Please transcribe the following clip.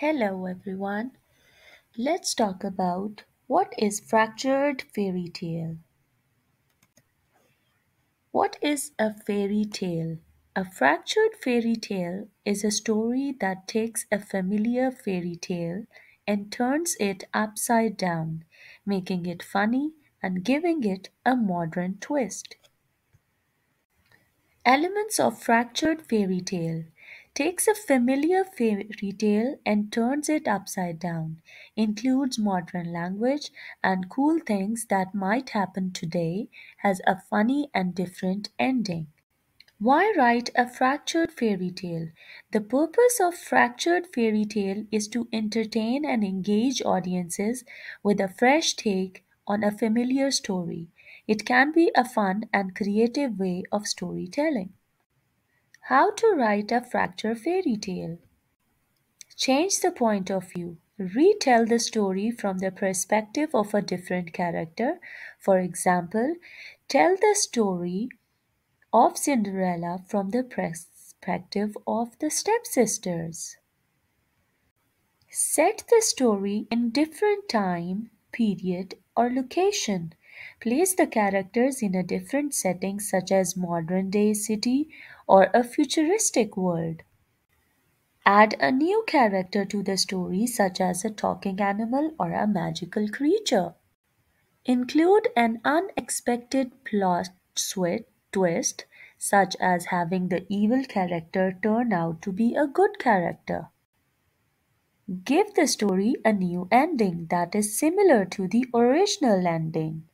Hello everyone. Let's talk about what is fractured fairy tale. What is a fairy tale? A fractured fairy tale is a story that takes a familiar fairy tale and turns it upside down, making it funny and giving it a modern twist. Elements of fractured fairy tale takes a familiar fairy tale and turns it upside down, includes modern language and cool things that might happen today, has a funny and different ending. Why write a fractured fairy tale? The purpose of fractured fairy tale is to entertain and engage audiences with a fresh take on a familiar story. It can be a fun and creative way of storytelling. How to write a fractured fairy tale? Change the point of view. Retell the story from the perspective of a different character. For example, tell the story of Cinderella from the perspective of the stepsisters. Set the story in different time, period, or location. Place the characters in a different setting such as modern day city or a futuristic world. Add a new character to the story such as a talking animal or a magical creature. Include an unexpected plot twist such as having the evil character turn out to be a good character. Give the story a new ending that is similar to the original ending.